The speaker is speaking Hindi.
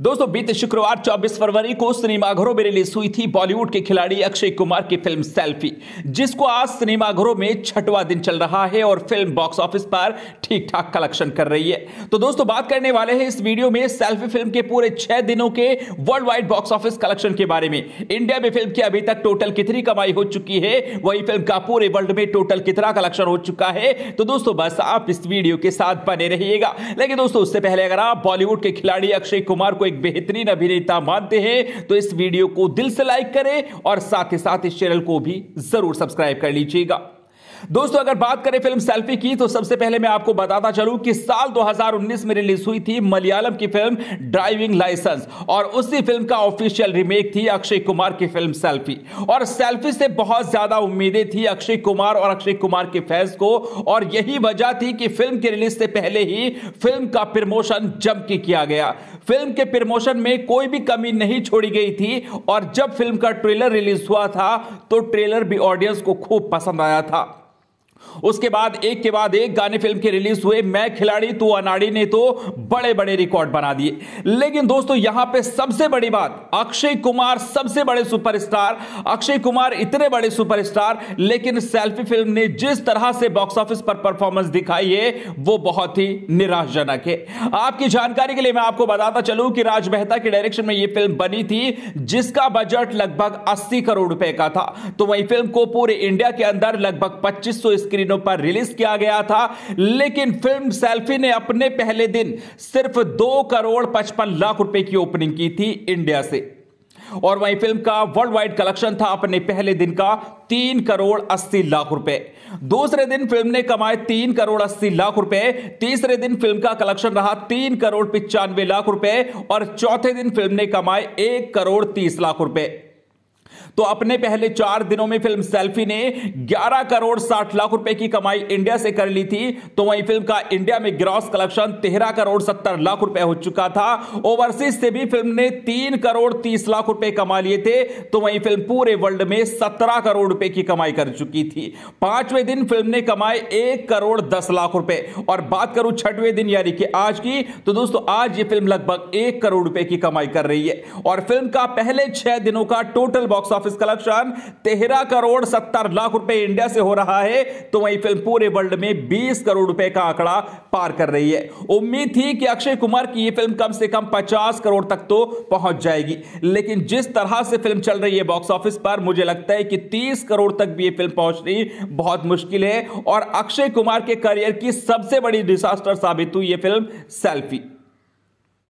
दोस्तों, बीते शुक्रवार 24 फरवरी को सिनेमाघरों में रिलीज़ हुई थी बॉलीवुड के खिलाड़ी अक्षय कुमार की फ़िल्म सेल्फी, जिसको आज सिनेमाघरों में छठवां दिन चल रहा है और फ़िल्म बॉक्स ऑफ़िस पर ठीक ठाक कलेक्शन कर रही है। तो दोस्तों, बात करने वाले हैं इस वीडियो में सेल्फी फ़िल्म के पूरे छह दिनों के world wide box office collection के बारे में। इंडिया में फ़िल्म की अभी तक टोटल कितनी कमाई हो चुकी है, वही फ़िल्म का पूरे वर्ल्ड में टोटल कितना कलेक्शन हो चुका है। तो दोस्तों, बस आप इस वीडियो के साथ बने रहिएगा। लेकिन दोस्तों, उससे पहले अगर आप बॉलीवुड के खिलाड़ी अक्षय कुमार को एक बेहतरीन अभिनेता मानते हैं तो इस वीडियो को दिल से लाइक करें और साथ ही साथ इस चैनल को भी ज़रूर सब्सक्राइब कर लीजिएगा। दोस्तों, अगर बात करें फ़िल्म सेल्फी की तो सबसे पहले मैं आपको बताता चलूँ कि साल 2019 में रिलीज़ हुई थी मलयालम की फ़िल्म ड्राइविंग लाइसेंस, और उसी फ़िल्म का ऑफिशियल रीमेक थी अक्षय कुमार की फ़िल्म सेल्फी। और सेल्फी से बहुत ज़्यादा उम्मीदें थी अक्षय कुमार और अक्षय कुमार के फैंस को, और यही वजह थी कि फ़िल्म के रिलीज़ से पहले ही फ़िल्म का प्रमोशन जम के किया गया। फ़िल्म के प्रमोशन में कोई भी कमी नहीं छोड़ी गई थी, और जब फ़िल्म का ट्रेलर रिलीज़ हुआ था तो ट्रेलर भी ऑडियंस को खूब पसंद आया था। उसके बाद, एक के बाद एक गाने फ़िल्म के रिलीज़ हुए। मैं खिलाड़ी, तू अनाड़ी, ने तो बड़े बड़े रिकॉर्ड बना दिए। लेकिन दोस्तों, यहाँ पे सबसे बड़ी बात, अक्षय कुमार सबसे बड़े सुपरस्टार, अक्षय कुमार इतने बड़े सुपरस्टार, लेकिन सेल्फी फ़िल्म ने जिस तरह से बॉक्स ऑफ़िस पर परफॉर्मेंस दिखाई है, वो बहुत ही निराशजनक है। आपकी जानकारी के लिए मैं आपको बताता चलूँ कि राज मेहता के डायरेक्शन में यह फ़िल्म बनी थी, जिसका बजट लगभग 80 करोड़ रुपए का था। तो वही फ़िल्म को पूरे इंडिया के अंदर लगभग 2500 स्क्रीनों पर रिलीज़ किया गया था, लेकिन फ़िल्म सेल्फी ने अपने पहले दिन सिर्फ़ दो करोड़ पचपन लाख रुपए की ओपनिंग की थी इंडिया से। और वहीं फ़िल्म का वर्ल्ड वाइड कलेक्शन था अपने पहले दिन का तीन करोड़ अस्सी लाख रुपए। दूसरे दिन फ़िल्म ने कमाए तीन करोड़ अस्सी लाख रुपए। तीसरे दिन फ़िल्म का कलेक्शन रहा तीन करोड़ पिचानवे लाख रुपए। और चौथे दिन फ़िल्म ने कमाए एक करोड़ तीस लाख रुपए। तो अपने पहले चार दिनों में फ़िल्म सेल्फी ने 11 करोड़ 60 लाख रुपए की कमाई इंडिया से कर ली थी। तो वहीं फ़िल्म का इंडिया में ग्रॉस कलेक्शन 13 करोड़ 70 लाख रुपए हो चुका था। ओवरसीज से भी फ़िल्म ने 3 करोड़ 30 लाख रुपए कमा लिए थे। तो वहीं फ़िल्म पूरे वर्ल्ड में 17 करोड़ रुपए की कमाई कर चुकी थी। पाँचवें दिन फ़िल्म ने कमाए एक करोड़ दस लाख रुपए। और बात करूँ छठवें दिन यानी कि आज की तो दोस्तों, आज ये फ़िल्म लगभग एक करोड़ रुपए की कमाई कर रही है। और फ़िल्म का पहले छह दिनों का टोटल बॉक्स ऑफ़िस कलेक्शन तेरह करोड़ सत्तर लाख रुपए इंडिया से हो रहा है तो वही फ़िल्म पूरे वर्ल्ड में बीस करोड़ रुपए का आंकड़ा पार कर रही है। उम्मीद थी कि अक्षय कुमार की यह फ़िल्म कम से कम पचास करोड़ तक तो पहुँच जाएगी। लेकिन जिस तरह से फ़िल्म चल रही है बॉक्स ऑफ़िस पर, मुझे लगता है कि तीस करोड़ तक भी यह फ़िल्म पहुंचनी बहुत मुश्किल है, और अक्षय कुमार के करियर की सबसे बड़ी डिजास्टर साबित हुई यह फ़िल्म सेल्फी